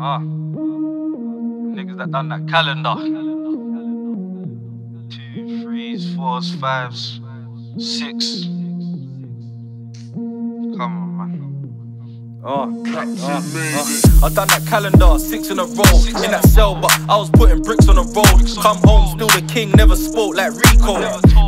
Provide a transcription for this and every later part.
Ah, niggas that done that calendar. Two, threes, fours, fives, six. Come on, man. Oh, uh, uh, I done that calendar, six in a row. In that cell, but I was putting bricks on the road. Come home, still the king, never spoke like Rico.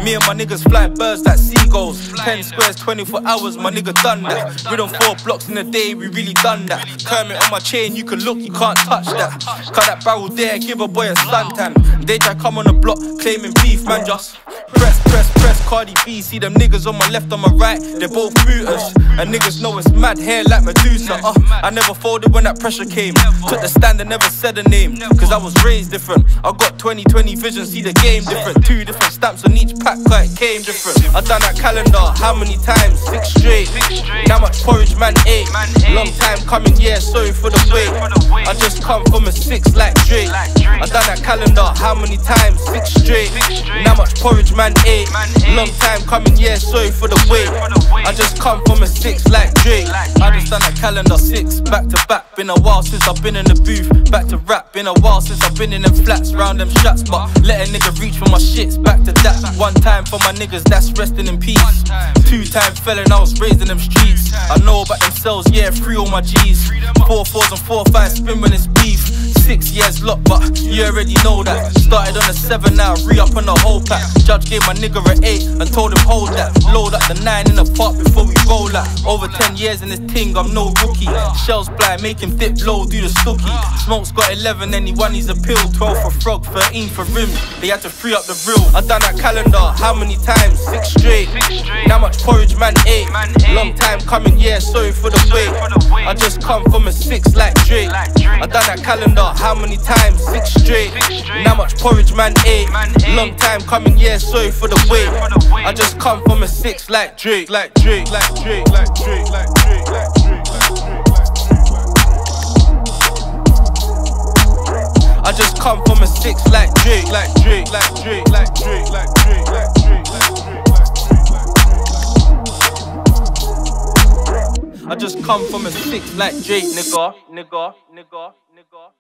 Me and my niggas fly birds like seagulls. 10 squares, 24 hours, my nigga done that. We done four blocks in a day, we really done that. Kermit on my chain, you can look, you can't touch that. Cut that barrel there, give a boy a suntan. They try come on the block, claiming beef, man, just. Press, press, press, Cardi B. See them niggas on my left, on my right, they're both booters. And niggas know it's mad hair like Medusa. Uh, I never folded when that pressure came. Took the stand and never said a name. Cause I was raised different. I got 20 20 vision, see the game different. Two different stamps on each came different. I done that calendar, how many times? Six straight. How much porridge man ate? Long time coming, yeah, sorry for the wait. I just come from a six like Drake. I done that calendar, how many times? Six straight. How much porridge man ate? Long time coming, yeah, sorry for the wait. I just come from a six like Drake. I just done a calendar six, back to back. Been a while since I've been in the booth. Back to rap, been a while since I've been in them flats, round them shots. But let a nigga reach for my shits, back to that. One time for my niggas that's resting in peace. Two time felon, I was raised in them streets. I know about themselves, yeah, free all my G's. Four fours and four fives spin when it's beef. But you already know that. Started on a seven now, re up on the whole pack. Judge gave my nigga an eight and told him hold that. Load up the nine in the park before we roll out. Over ten years in this ting, I'm no rookie. Shells blind, make him dip low, do the stooky. Smoke's got 11, then he won his appeal. 12 for frog, 13 for rims. They had to free up the real. I done that calendar, how many times? Six straight. How much porridge man ate? Long time coming, yeah, sorry for the wait. I just come from a six like Drake. I done that calendar, how many times? Six straight. How much porridge man ate? Long time coming, yeah, sorry for the wait. I just come from a six like Drake, like Drake, like Drake, like Drake, like Drake, like Drake, like Drake. I just come from a six like Drake, like Drake, like Drake, like Drake, like Drake, like Drake, like Drake, like Drake. I just come from a six like Drake, nigga, nigga, nigga, nigga.